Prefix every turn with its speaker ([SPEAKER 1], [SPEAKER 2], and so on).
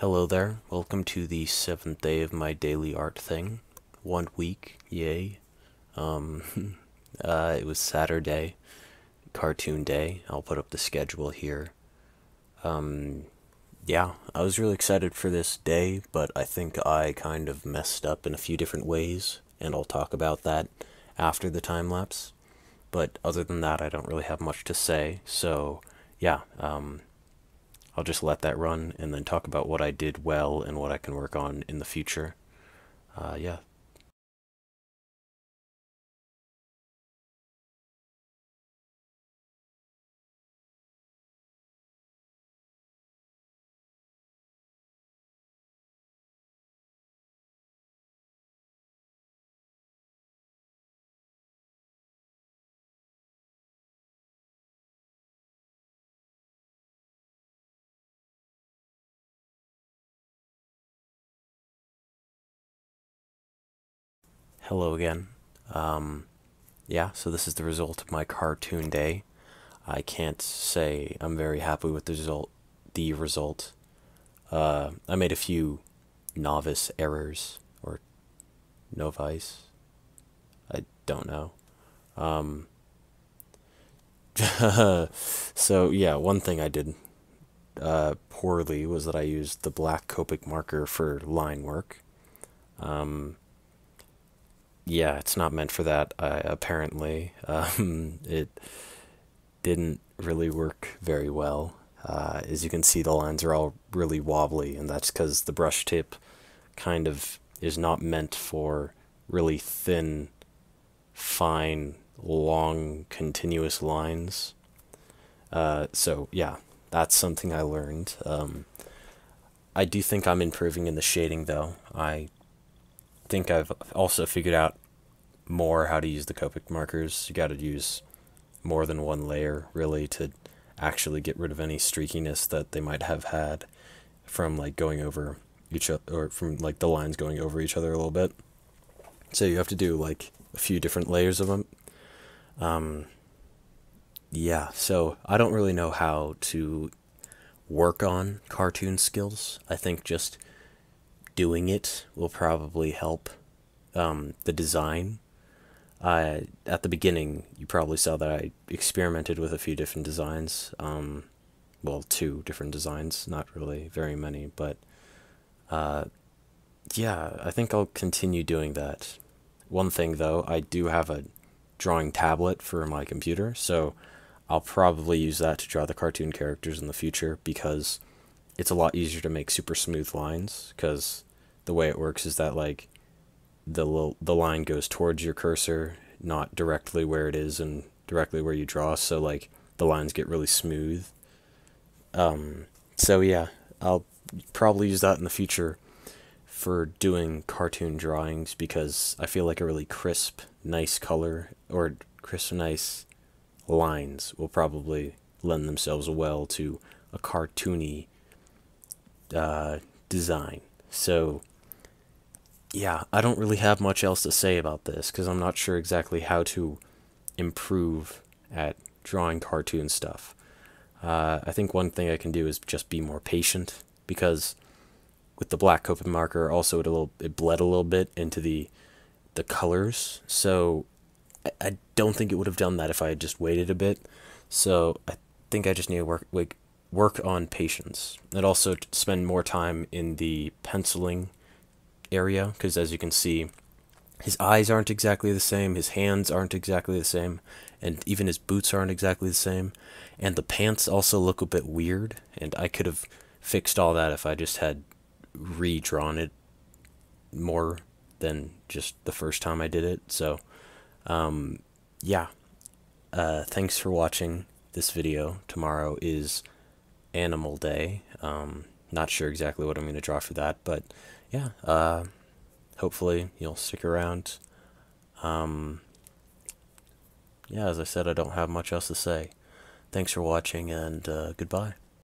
[SPEAKER 1] Hello there. Welcome to the seventh day of my daily art thing. One week, yay. Um, uh, it was Saturday, cartoon day. I'll put up the schedule here. Um, yeah, I was really excited for this day, but I think I kind of messed up in a few different ways, and I'll talk about that after the time lapse. But other than that, I don't really have much to say. So, yeah, um, I'll just let that run and then talk about what I did well and what I can work on in the future. Uh, yeah. Hello again. Um, yeah, so this is the result of my cartoon day. I can't say I'm very happy with the result. The result. Uh, I made a few novice errors or novice. I don't know. Um, so yeah, one thing I did uh, poorly was that I used the black Copic marker for line work. Um, yeah, it's not meant for that. Uh, apparently, um, it didn't really work very well. Uh, as you can see, the lines are all really wobbly, and that's because the brush tip kind of is not meant for really thin, fine, long, continuous lines. Uh, so yeah, that's something I learned. Um, I do think I'm improving in the shading, though. I think I've also figured out more how to use the Copic markers. You got to use more than one layer, really, to actually get rid of any streakiness that they might have had from like going over each other, or from like the lines going over each other a little bit. So you have to do like a few different layers of them. Um, yeah, so I don't really know how to work on cartoon skills. I think just doing it will probably help um, the design. Uh, at the beginning, you probably saw that I experimented with a few different designs. Um, well, two different designs, not really very many, but uh, yeah, I think I'll continue doing that. One thing though, I do have a drawing tablet for my computer, so I'll probably use that to draw the cartoon characters in the future because it's a lot easier to make super smooth lines because the way it works is that like the the line goes towards your cursor, not directly where it is and directly where you draw. So like the lines get really smooth. Um, so yeah, I'll probably use that in the future for doing cartoon drawings because I feel like a really crisp, nice color or crisp, nice lines will probably lend themselves well to a cartoony uh, design. So yeah, I don't really have much else to say about this because I'm not sure exactly how to improve at drawing cartoon stuff. Uh, I think one thing I can do is just be more patient because with the black Copic marker, also it a little it bled a little bit into the the colors. So I, I don't think it would have done that if I had just waited a bit. So I think I just need to work like work on patience and also spend more time in the penciling area because as you can see his eyes aren't exactly the same his hands aren't exactly the same and even his boots aren't exactly the same and the pants also look a bit weird and i could have fixed all that if i just had redrawn it more than just the first time i did it so um, yeah. Uh, thanks for watching this video. Tomorrow is animal day. Um, not sure exactly what i'm going to draw for that but yeah, uh, hopefully you'll stick around. Um, yeah, as I said, I don't have much else to say. Thanks for watching, and uh, goodbye.